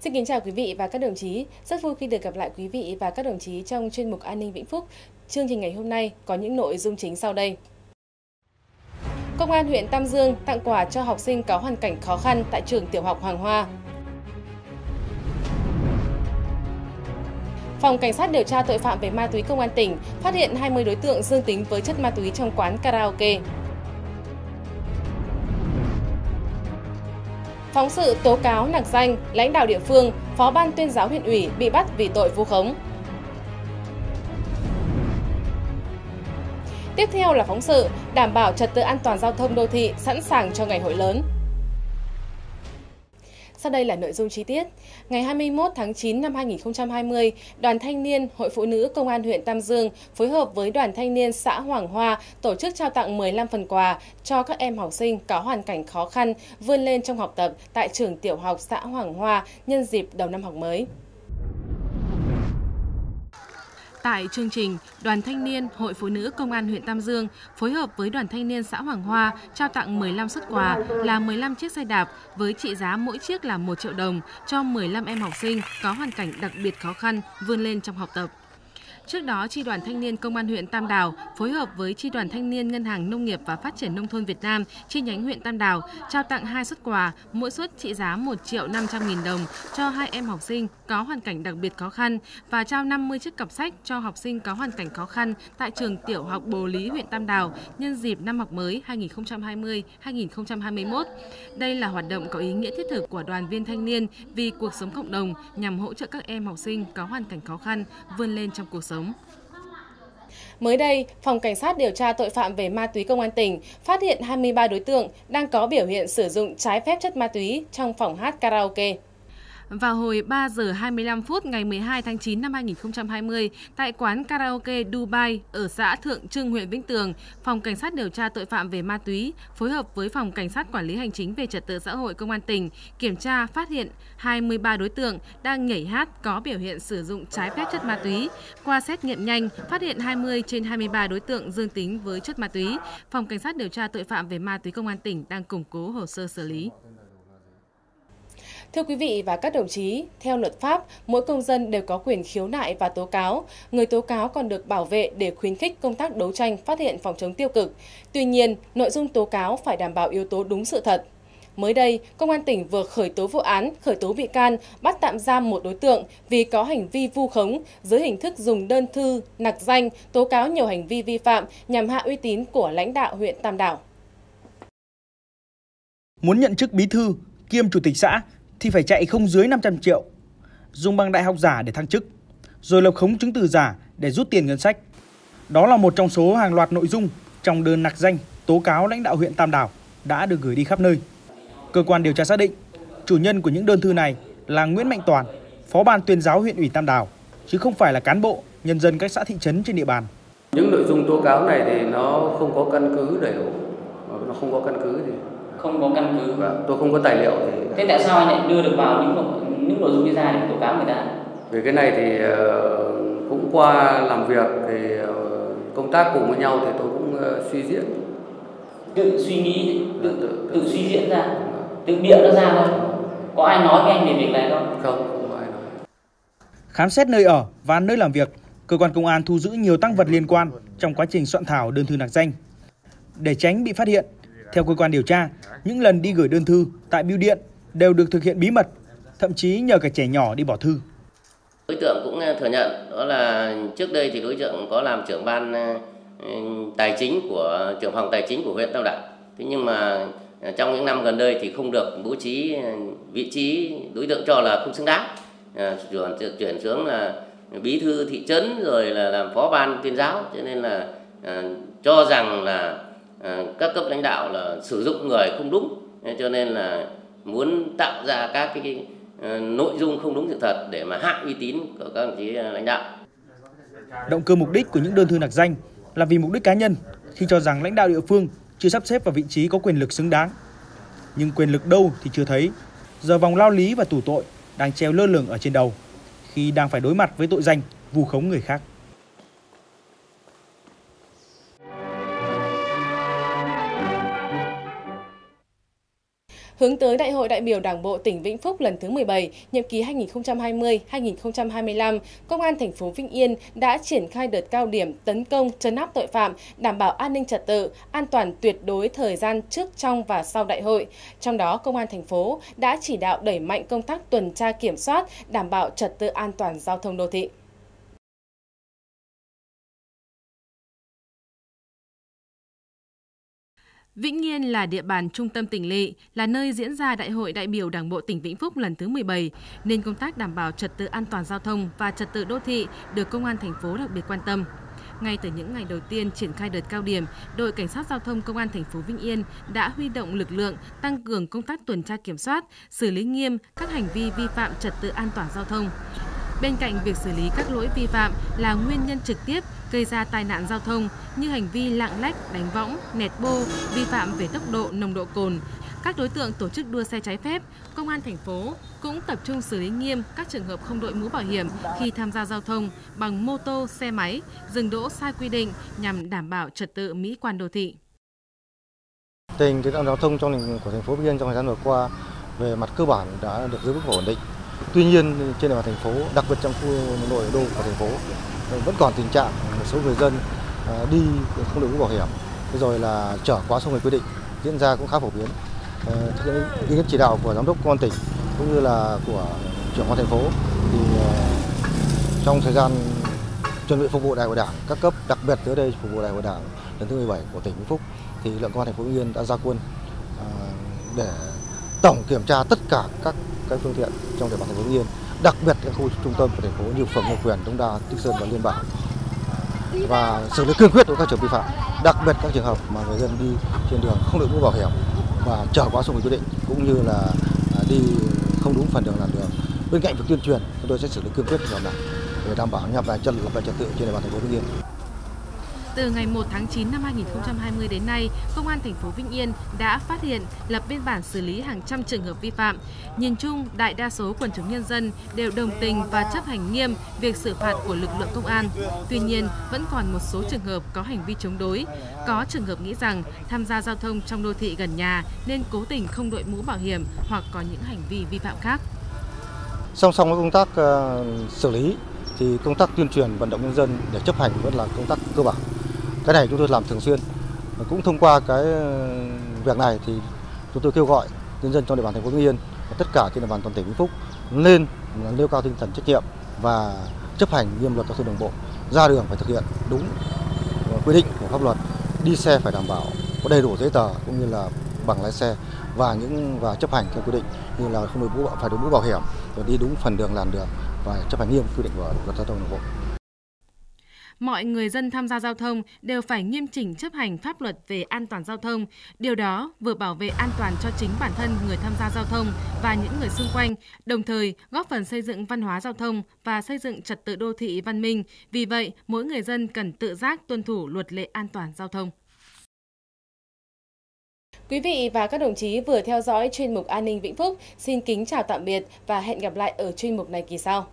Xin kính chào quý vị và các đồng chí. Rất vui khi được gặp lại quý vị và các đồng chí trong chuyên mục An ninh Vĩnh Phúc. Chương trình ngày hôm nay có những nội dung chính sau đây. Công an huyện Tam Dương tặng quà cho học sinh có hoàn cảnh khó khăn tại trường tiểu học Hoàng Hoa. Phòng Cảnh sát điều tra tội phạm về ma túy Công an tỉnh phát hiện 20 đối tượng dương tính với chất ma túy trong quán karaoke. Phóng sự tố cáo nặc danh, lãnh đạo địa phương, phó ban tuyên giáo huyện ủy bị bắt vì tội vu khống. Tiếp theo là phóng sự đảm bảo trật tự an toàn giao thông đô thị sẵn sàng cho ngày hội lớn. Sau đây là nội dung chi tiết. Ngày 21 tháng 9 năm 2020, Đoàn Thanh niên Hội Phụ nữ Công an huyện Tam Dương phối hợp với Đoàn Thanh niên xã Hoàng Hoa tổ chức trao tặng 15 phần quà cho các em học sinh có hoàn cảnh khó khăn vươn lên trong học tập tại trường tiểu học xã Hoàng Hoa nhân dịp đầu năm học mới. Tại chương trình, Đoàn Thanh niên Hội Phụ nữ Công an huyện Tam Dương phối hợp với Đoàn Thanh niên xã Hoàng Hoa trao tặng 15 xuất quà là 15 chiếc xe đạp với trị giá mỗi chiếc là 1 triệu đồng cho 15 em học sinh có hoàn cảnh đặc biệt khó khăn vươn lên trong học tập. Trước đó, Tri đoàn Thanh niên Công an huyện Tam Đảo phối hợp với Tri đoàn Thanh niên Ngân hàng Nông nghiệp và Phát triển Nông thôn Việt Nam chi nhánh huyện Tam Đảo trao tặng hai xuất quà, mỗi suất trị giá 1 triệu 500 nghìn đồng cho hai em học sinh có hoàn cảnh đặc biệt khó khăn và trao 50 chiếc cặp sách cho học sinh có hoàn cảnh khó khăn tại trường tiểu học Bồ Lý, huyện Tam Đảo nhân dịp năm học mới 2020-2021. Đây là hoạt động có ý nghĩa thiết thực của đoàn viên thanh niên vì cuộc sống cộng đồng nhằm hỗ trợ các em học sinh có hoàn cảnh khó khăn vươn lên trong cuộc sống sống. Mới đây, Phòng Cảnh sát điều tra tội phạm về ma túy Công an tỉnh phát hiện 23 đối tượng đang có biểu hiện sử dụng trái phép chất ma túy trong phòng hát karaoke. Vào hồi 3 giờ 25 phút ngày 12 tháng 9 năm 2020, tại quán karaoke Dubai ở xã Thượng Trưng, huyện Vĩnh Tường, Phòng Cảnh sát điều tra tội phạm về ma túy phối hợp với Phòng Cảnh sát quản lý hành chính về trật tự xã hội Công an tỉnh kiểm tra phát hiện 23 đối tượng đang nhảy hát có biểu hiện sử dụng trái phép chất ma túy. Qua xét nghiệm nhanh, phát hiện 20 trên 23 đối tượng dương tính với chất ma túy. Phòng Cảnh sát điều tra tội phạm về ma túy Công an tỉnh đang củng cố hồ sơ xử lý. Thưa quý vị và các đồng chí, theo luật pháp, mỗi công dân đều có quyền khiếu nại và tố cáo. Người tố cáo còn được bảo vệ để khuyến khích công tác đấu tranh phát hiện phòng chống tiêu cực. Tuy nhiên, nội dung tố cáo phải đảm bảo yếu tố đúng sự thật. Mới đây, Công an tỉnh vừa khởi tố vụ án, khởi tố bị can, bắt tạm giam một đối tượng vì có hành vi vu khống dưới hình thức dùng đơn thư, nặc danh, tố cáo nhiều hành vi vi phạm nhằm hạ uy tín của lãnh đạo huyện Tam Đảo. Muốn nhận chức bí thư, kiêm chủ tịch xã thì phải chạy không dưới 500 triệu, dùng bằng đại học giả để thăng chức, rồi lập khống chứng từ giả để rút tiền ngân sách. Đó là một trong số hàng loạt nội dung trong đơn nặc danh tố cáo lãnh đạo huyện Tam Đảo đã được gửi đi khắp nơi. Cơ quan điều tra xác định, chủ nhân của những đơn thư này là Nguyễn Mạnh Toàn, Phó ban tuyên giáo huyện ủy Tam Đảo, chứ không phải là cán bộ, nhân dân các xã thị trấn trên địa bàn. Những nội dung tố cáo này thì nó không có căn cứ đầy đủ, nó không có căn cứ thì không có căn cứ. Vâng, tôi không có tài liệu thì thế tại sao anh lại đưa được vào những những nội dung như ra để tố cáo người ta? Vì cái này thì ờ, cũng qua làm việc thì ờ, công tác cùng với nhau thì tôi cũng ờ, suy diễn. Tự suy nghĩ tự tự, tự, tự suy diễn ra. Tự bịa nó ra thôi. Có ai nói với anh về việc này không? Không không ai nói. Khám xét nơi ở và nơi làm việc cơ quan công an thu giữ nhiều tăng vật liên quan trong quá trình soạn thảo đơn thư nạc danh. Để tránh bị phát hiện theo cơ quan điều tra, những lần đi gửi đơn thư tại bưu điện đều được thực hiện bí mật, thậm chí nhờ cả trẻ nhỏ đi bỏ thư. Đối tượng cũng ờ, thừa nhận đó là trước đây thì đối tượng có làm trưởng ban ờ, ừ, tài chính của trưởng phòng tài chính của huyện Tam Đảo. Thế nhưng mà ờ, trong những năm gần đây thì không được bố trí vị trí đối tượng cho là không xứng đáng. Chuyển chuyển xuống là bí thư thị trấn rồi là làm phó ban tuyên giáo cho nên là cho rằng là Ờ, các cấp lãnh đạo là sử dụng người không đúng cho nên là muốn tạo ra các cái ờ, nội dung không đúng sự thật để mà hạ uy tín của các đồng chí ờ, lãnh đạo. Động cơ mục đích của những đơn thư nặc danh là vì mục đích cá nhân, khi cho rằng lãnh đạo địa phương chưa sắp xếp vào vị trí có quyền lực xứng đáng. Nhưng quyền lực đâu thì chưa thấy. Giờ vòng lao lý và tù tội đang treo lơ lửng ở trên đầu, khi đang phải đối mặt với tội danh vu khống người khác. Hướng tới Đại hội đại biểu Đảng bộ tỉnh Vĩnh Phúc lần thứ 17, nhiệm kỳ 2020-2025, Công an thành phố Vĩnh Yên đã triển khai đợt cao điểm tấn công trấn áp tội phạm, đảm bảo an ninh trật tự, an toàn tuyệt đối thời gian trước, trong và sau đại hội. Trong đó, Công an thành phố đã chỉ đạo đẩy mạnh công tác tuần tra kiểm soát, đảm bảo trật tự an toàn giao thông đô thị. Vĩnh Yên là địa bàn trung tâm tỉnh lỵ, là nơi diễn ra Đại hội đại biểu Đảng bộ tỉnh Vĩnh Phúc lần thứ 17, nên công tác đảm bảo trật tự an toàn giao thông và trật tự đô thị được công an thành phố đặc biệt quan tâm. Ngay từ những ngày đầu tiên triển khai đợt cao điểm, đội cảnh sát giao thông công an thành phố Vĩnh Yên đã huy động lực lượng tăng cường công tác tuần tra kiểm soát, xử lý nghiêm các hành vi vi phạm trật tự an toàn giao thông. Bên cạnh việc xử lý các lỗi vi phạm là nguyên nhân trực tiếp gây ra tai nạn giao thông như hành vi lạng lách, đánh võng, nẹt bô, vi phạm về tốc độ, nồng độ cồn, các đối tượng tổ chức đua xe trái phép, công an thành phố cũng tập trung xử lý nghiêm các trường hợp không đội mũ bảo hiểm khi tham gia giao thông bằng mô tô, xe máy, dừng đỗ sai quy định nhằm đảm bảo trật tự mỹ quan đô thị. Tình hình giao thông trong của thành phố Biên trong thời gian vừa qua về mặt cơ bản đã được giữ vững và ổn định. Tuy nhiên trên địa bàn thành phố, đặc biệt trong khu nội đô của thành phố vẫn còn tình trạng một số người dân à, đi không đội mũ bảo hiểm, rồi là chở quá số người quy định diễn ra cũng khá phổ biến. Ờ, ý kiến chỉ đạo của giám đốc công an tỉnh cũng như là của trưởng công an thành phố thì ờ, trong thời gian chuẩn bị phục vụ đại hội đảng các cấp đặc biệt tới đây phục vụ đại hội đảng lần thứ 17 của tỉnh Vĩnh Phúc thì lực lượng công an thành phố Yên đã ra quân ờ, để tổng kiểm tra tất cả các các phương tiện trong địa bàn thành phố Yên đặc biệt các khu trung tâm của thành phố như phường Ngô Quyền, Đông Đa, Tích Sơn và Liên Bảo và xử lý kiên quyết đối với các trường vi phạm, đặc biệt các trường hợp mà người dân đi trên đường không đội mũ bảo hiểm và trở quá số người quy định cũng như là à, đi không đúng phần đường làn đường. Bên cạnh việc tuyên truyền, chúng tôi sẽ xử lý kiên quyết trường này để đảm bảo nhập lại trật lập lại trật tự trên địa bàn thành phố Hưng Yên. Từ ngày 1 tháng 9 năm 2020 đến nay, Công an thành phố Vĩnh Yên đã phát hiện, lập biên bản xử lý hàng trăm trường hợp vi phạm. Nhìn chung, đại đa số quần chúng nhân dân đều đồng tình và chấp hành nghiêm việc xử phạt của lực lượng công an. Tuy nhiên, vẫn còn một số trường hợp có hành vi chống đối. Có trường hợp nghĩ rằng tham gia giao thông trong đô thị gần nhà nên cố tình không đội mũ bảo hiểm hoặc có những hành vi vi phạm khác. Song song với công tác uh, xử lý thì công tác tuyên truyền vận động nhân dân để chấp hành vẫn là công tác cơ bản cái này chúng tôi làm thường xuyên. Cũng thông qua cái ờ, việc này thì chúng tôi kêu gọi nhân dân trong địa bàn thành phố Hưng Yên và tất cả trên địa bàn toàn tỉnh Vĩnh Phúc lên nêu cao tinh thần trách nhiệm và chấp hành nghiêm luật giao thông đường bộ, ra đường phải thực hiện đúng ờ, quy định của pháp luật, đi xe phải đảm bảo có đầy đủ giấy tờ cũng như là bằng lái xe và những, và chấp hành theo quy định như là không đội mũ phải đội mũ bảo hiểm và đi đúng phần đường, làn đường và chấp hành nghiêm quy định của luật giao thông đường bộ mọi người dân tham gia giao thông đều phải nghiêm chỉnh chấp hành pháp luật về an toàn giao thông. Điều đó vừa bảo vệ an toàn cho chính bản thân người tham gia giao thông và những người xung quanh, đồng thời góp phần xây dựng văn hóa giao thông và xây dựng trật tự đô thị văn minh. Vì vậy, mỗi người dân cần tự giác tuân thủ luật lệ an toàn giao thông. Quý vị và các đồng chí vừa theo dõi chuyên mục An ninh Vĩnh Phúc. Xin kính chào tạm biệt và hẹn gặp lại ở chuyên mục này kỳ sau.